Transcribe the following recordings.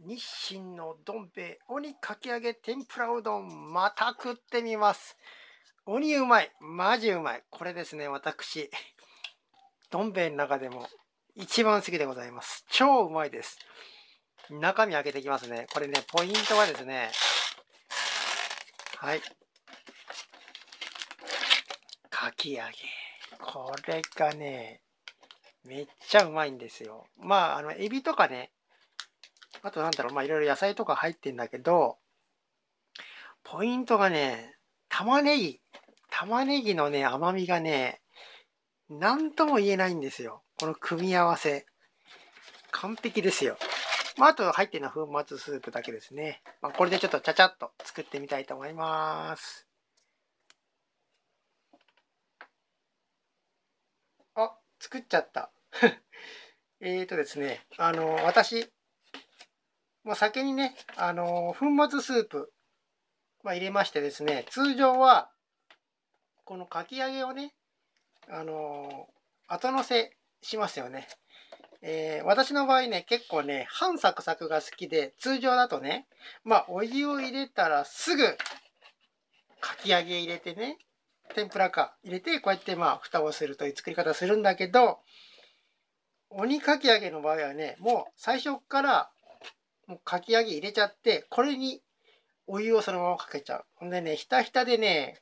日清のどん兵衛鬼かき揚げ天ぷらうどんまた食ってみます。鬼うまいマジうまい。これですね私。どん兵衛の中でも一番好きでございます。超うまいです。中身開けていきますね。これねポイントはですね。はい。かき揚げ。これがねめっちゃうまいんですよ。まああのエビとかねあとなんだろう、まあいろいろ野菜とか入ってんだけど、ポイントがね、玉ねぎ。玉ねぎのね、甘みがね、なんとも言えないんですよ。この組み合わせ。完璧ですよ。まあ、あと入ってるのは粉末スープだけですね。まあ、これでちょっとちゃちゃっと作ってみたいと思います。あ、作っちゃった。えーとですね、あの、私、もう先にね、あの粉末スープ、まあ、入れましてですね、通常は、このかき揚げをね、あの後乗せしますよね。えー、私の場合ね、結構ね、半サクサクが好きで、通常だとね、まあ、お湯を入れたらすぐ、かき揚げ入れてね、天ぷらか入れて、こうやってまあ、蓋をするという作り方するんだけど、鬼かき揚げの場合はね、もう最初からもうかき揚げ入れちゃって、これにお湯をそのままかけちゃう。ほんでね、ひたひたでね、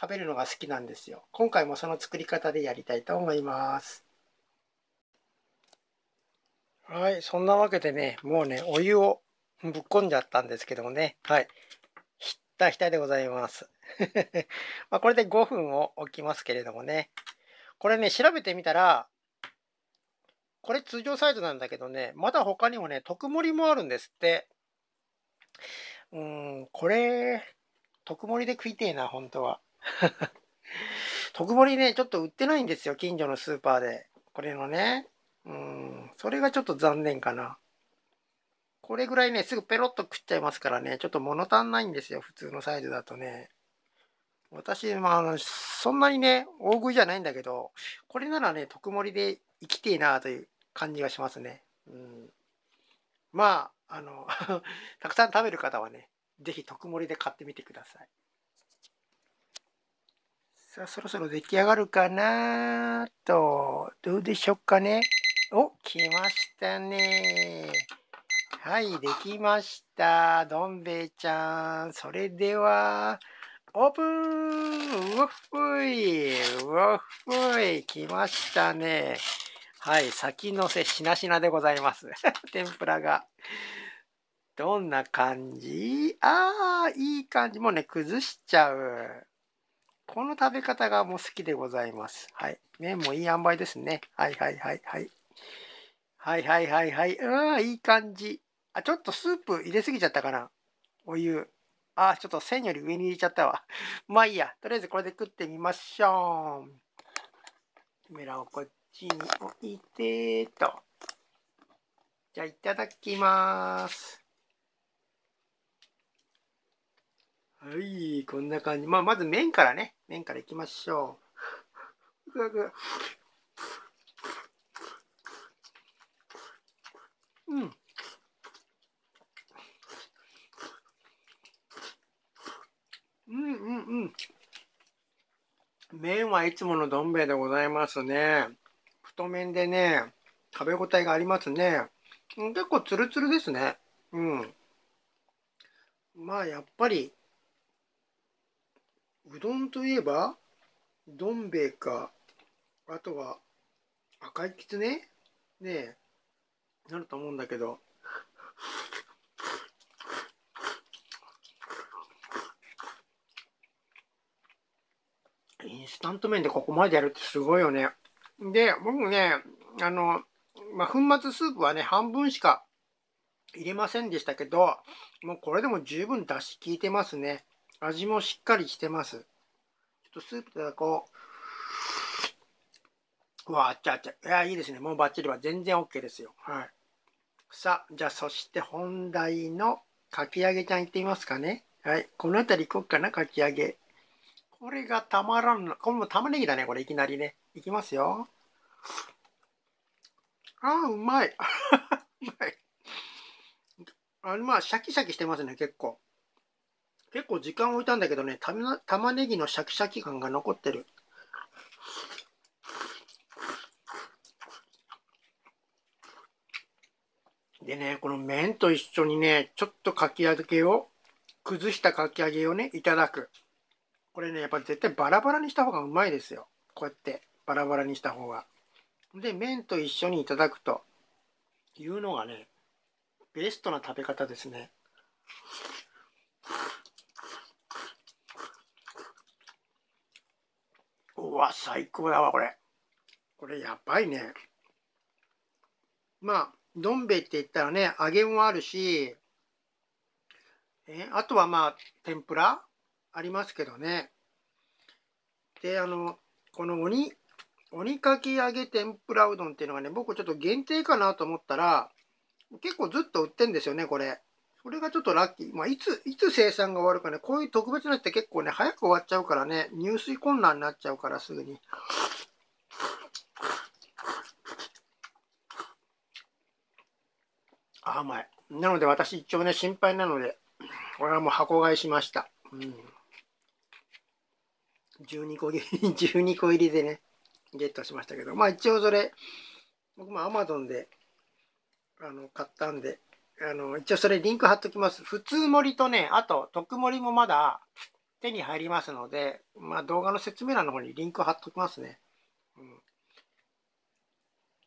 食べるのが好きなんですよ。今回もその作り方でやりたいと思います。はい、そんなわけでね、もうね、お湯をぶっこんじゃったんですけどもね、はい。ひたひたでございます。まあこれで5分を置きますけれどもね。これね、調べてみたら、これ通常サイズなんだけどね、まだ他にもね、特盛りもあるんですって。うん、これ、特盛りで食いてえな、本当は。特盛りね、ちょっと売ってないんですよ、近所のスーパーで。これのね。うん、それがちょっと残念かな。これぐらいね、すぐペロッと食っちゃいますからね、ちょっと物足んないんですよ、普通のサイズだとね。私、まあ、あの、そんなにね、大食いじゃないんだけど、これならね、特盛りで生きてえなという感じがしますね。うん、まあ、あの たくさん食べる方はね、是非特盛りで買ってみてください。さあ、そろそろ出来上がるかなと、どうでしょうかね。お、来ましたね。はい、できました。どん兵衛ちゃん。それでは、オープンうわっふいうわっふい来ましたね。はい、先のせしなしなでございます。天ぷらが。どんな感じ？ああ、いい感じ。もうね、崩しちゃう。この食べ方がもう好きでございます。はい。麺もいい塩梅ですね。はいはいはいはい。はいはいはいはい。うん、いい感じ。あ、ちょっとスープ入れすぎちゃったかな。お湯。あ、ちょっと線より上に入れちゃったわ。まあいいや。とりあえずこれで食ってみましょう。カメラをこっちに置いてと。じゃあいただきます。はい、こんな感じ。まあ、まず麺からね、麺からいきましょう。うん。うんうんうん。麺はいつものどん兵衛でございますね。太麺でね、食べ応えがありますね。結構ツルツルですね。うん。まあやっぱり、うどんといえば、どん兵衛か、あとは赤いきつね？ねえ、なると思うんだけど、インスタント麺でここまでやるってすごいよね。で、僕ね、あの、まあ、粉末スープはね、半分しか入れませんでしたけど、もうこれでも十分出汁効いてますね。味もしっかりしてます。ちょっとスープでこう、うわあっちゃあっちゃ。いや、いいですね。もうバッチリは全然 OK ですよ。はい。さあ、じゃあそして本題のかき揚げちゃんいってみますかね。はい。この辺り行こうかな、かき揚げ。これがたまらんの。これも玉ねぎだね、これいきなりね。いきますよ。ああ、うまい。うまい。あ、まあ、シャキシャキしてますね、結構。結構時間置いたんだけどね、た玉ねぎのシャキシャキ感が残ってる。でね、この麺と一緒にね、ちょっとかき揚げを、崩したかき揚げをね、いただく。これね、やっぱり絶対バラバラにした方がうまいですよ。こうやってバラバラにした方が。で、麺と一緒にいただくというのがね、ベストな食べ方ですね。うわ、最高だわ、これ。これやばいね。まあ、どん兵衛って言ったらね、揚げもあるし、えあとはまあ、天ぷらありますけどね。で、あの、この鬼、鬼かき揚げ天ぷらうどんっていうのがね、僕ちょっと限定かなと思ったら、結構ずっと売ってんですよね、これ。それがちょっとラッキー。まあ、いつ、いつ生産が終わるかね、こういう特別なやつって結構ね、早く終わっちゃうからね、入水困難になっちゃうからすぐに。甘い。なので私一応ね、心配なので、これはもう箱買いしました。うん。12個入り、12個入りでね、ゲットしましたけど、まあ一応それ、僕も Amazon で、あの、買ったんで、あの、一応それリンク貼っときます。普通盛りとね、あと特盛りもまだ手に入りますので、まあ動画の説明欄の方にリンク貼っときますね。うん。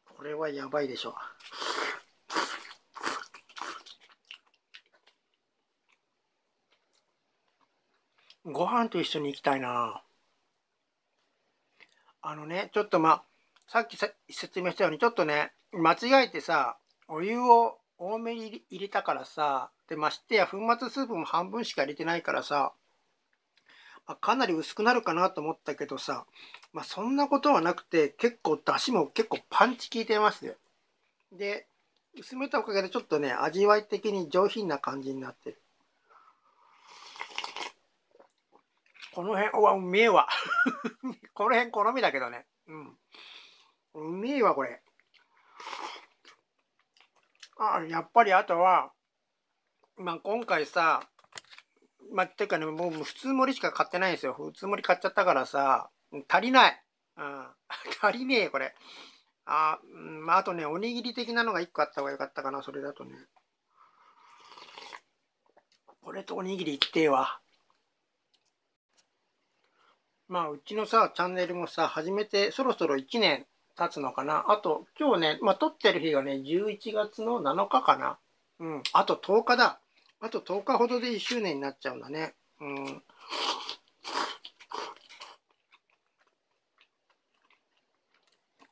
これはやばいでしょう。ご飯と一緒に行きたいなあのね、ちょっとまあ、さっき説明したように、ちょっとね、間違えてさ、お湯を多めに入れたからさ、で、ましてや粉末スープも半分しか入れてないからさ、まあ、かなり薄くなるかなと思ったけどさ、まあ、そんなことはなくて、結構出汁も結構パンチ効いてますよ。で、薄めたおかげでちょっとね、味わい的に上品な感じになってる。この辺、うわ、うめえわ。この辺好みだけどね。うん。うめえわ、これ。あ、やっぱりあとは、まあ、今回さ、まあ、ていうかね、もう普通盛りしか買ってないんですよ。普通盛り買っちゃったからさ、足りない。うん。足りねえ、これ。あ、まあ、あとね、おにぎり的なのが1個あった方がよかったかな、それだとね。これとおにぎりいってえわ。まあ、うちのさ、チャンネルもさ、始めてそろそろ1年経つのかな。あと、今日ね、まあ、撮ってる日がね、11月の7日かな。うん。あと10日だ。あと10日ほどで1周年になっちゃうんだね。うん。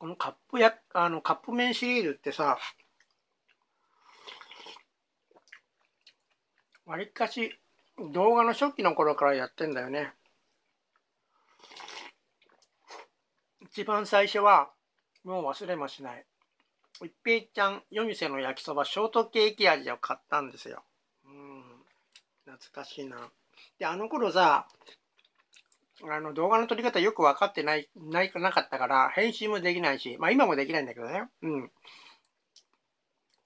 このカップや、あの、カップ麺シリーズってさ、わりかし動画の初期の頃からやってんだよね。一番最初は、もう忘れもしない。一平ちゃん夜店の焼きそばショートケーキ味を買ったんですよ。うん。懐かしいな。で、あの頃さ、あの動画の撮り方よく分かってない、ない、なかったから、編集もできないし、まあ今もできないんだけどね。うん。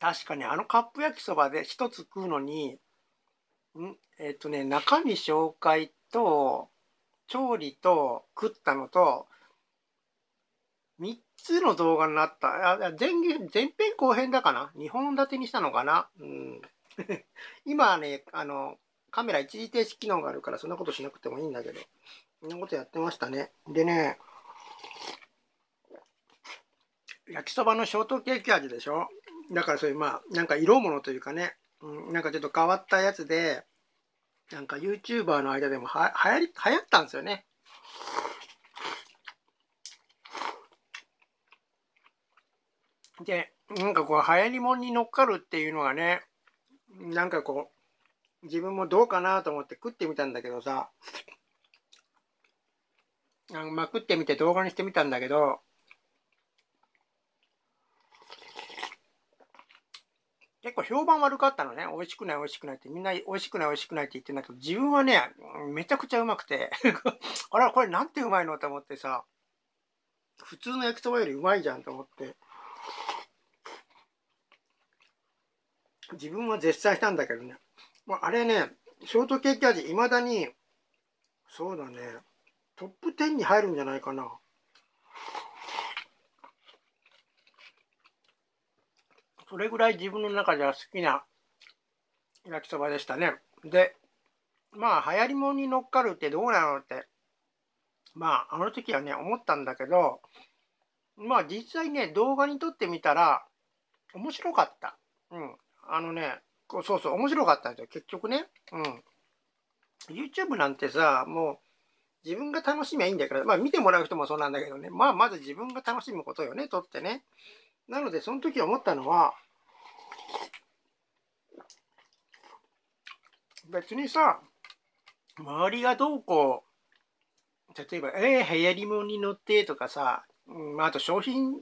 確かにあのカップ焼きそばで一つ食うのに、んえっ、とね、中身紹介と、調理と食ったのと、3つの動画になった。あ前前編後編だかな ?2 本立てにしたのかな？うん。今ね、あの、カメラ一時停止機能があるからそんなことしなくてもいいんだけど。そんなことやってましたね。でね、焼きそばのショートケーキ味でしょ？だからそういうまあ、なんか色物というかね、うん、なんかちょっと変わったやつで、なんか YouTuber の間でもは流行り、流行ったんですよね。で、なんかこう、流行りもんに乗っかるっていうのがね、なんかこう、自分もどうかなと思って食ってみたんだけどさ、あのまあ、食ってみて動画にしてみたんだけど、結構評判悪かったのね。美味しくない美味しくないって。みんな美味しくない美味しくないって言ってんだけど、自分はね、めちゃくちゃうまくて あら、これなんてうまいのと思ってさ、普通の焼きそばよりうまいじゃんと思って。自分は絶賛したんだけどね。まあ、あれね、ショートケーキ味、未だに、そうだね、トップ10に入るんじゃないかな。それぐらい自分の中では好きな焼きそばでしたね。で、まあ、流行りもんに乗っかるってどうなのって、まあ、あの時はね、思ったんだけど、まあ、実際ね、動画に撮ってみたら、面白かった。うん。あのね、そうそう、面白かったんですよ、結局ね。うん。YouTube なんてさ、もう、自分が楽しみゃいいんだから、まあ見てもらう人もそうなんだけどね、まあまず自分が楽しむことよね、撮ってね。なので、その時思ったのは、別にさ、周りがどうこう、例えば、えー、流行り物に乗ってとかさ、うん、あと商品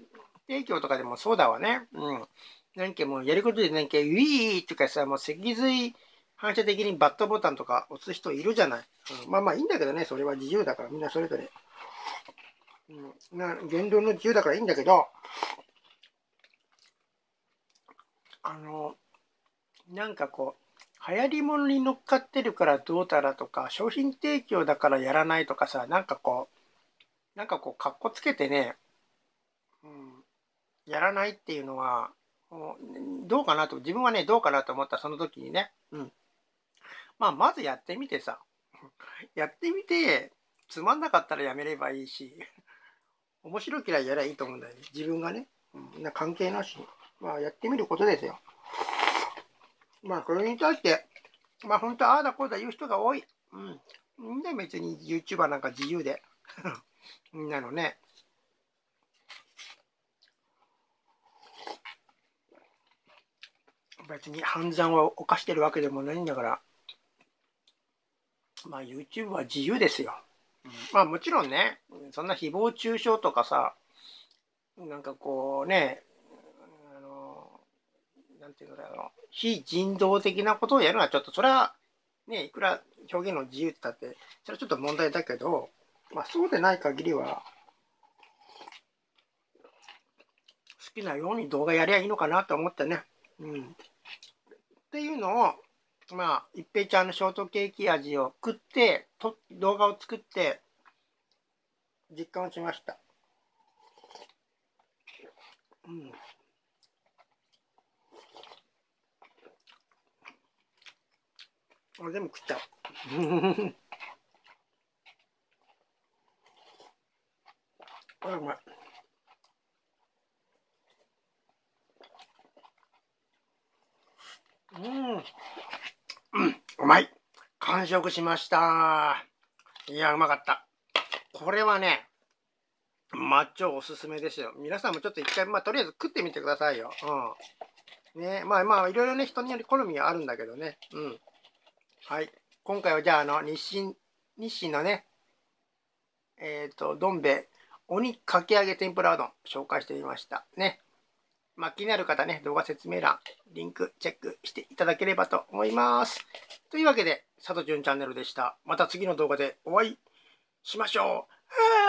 提供とかでもそうだわね。うん。なんかもうやることでなんか、ウィーとかさ、もう脊髄反射的にバットボタンとか押す人いるじゃない。うん、まあまあいいんだけどね、それは自由だから、みんなそれぞれ。うん、な言動の自由だからいいんだけど、あの、なんかこう、流行り物に乗っかってるからどうたらとか、商品提供だからやらないとかさ、なんかこう、なんかこう、かっこつけてね、うん、やらないっていうのは、どうかなと、自分はね、どうかなと思ったその時にね、うん。まあ、まずやってみてさ、やってみて、つまんなかったらやめればいいし、面白ければやればいいと思うんだよね。自分がね。うん、な関係なしに。まあ、やってみることですよ。まあ、これに対して、まあ、本当ああだこうだ言う人が多い。うん。みんな別に YouTuber なんか自由で。みんなのね。別に犯罪を犯してるわけでもないんだから、まあ YouTube は自由ですよ。まあもちろんね、そんな誹謗中傷とかさ、なんかこうね、あの、なんていうのだろう、非人道的なことをやるのはちょっと、それはね、いくら表現の自由って言ったって、それはちょっと問題だけど、まあそうでない限りは、好きなように動画やりゃいいのかなと思ってね。うん。っていうのを、まあ、一平ちゃんのショートケーキ味を食って、と動画を作って、実感しました。うん。あ、全部食っちゃう。あ、うまい。うん。うん、うまい。完食しました。いや、うまかった。これはね、マッチョおすすめですよ。皆さんもちょっと一回、まあ、とりあえず食ってみてくださいよ。うん。ね、まあまあ、いろいろね、人により好みはあるんだけどね。うん。はい。今回はじゃあ、あの、日清、日清のね、えっ、ー、と、どん兵衛、鬼かき揚げ天ぷらうどん紹介してみました。ね。まあ、気になる方ね、動画説明欄、リンクチェックしていただければと思います。というわけで、佐藤淳チャンネルでした。また次の動画でお会いしましょう。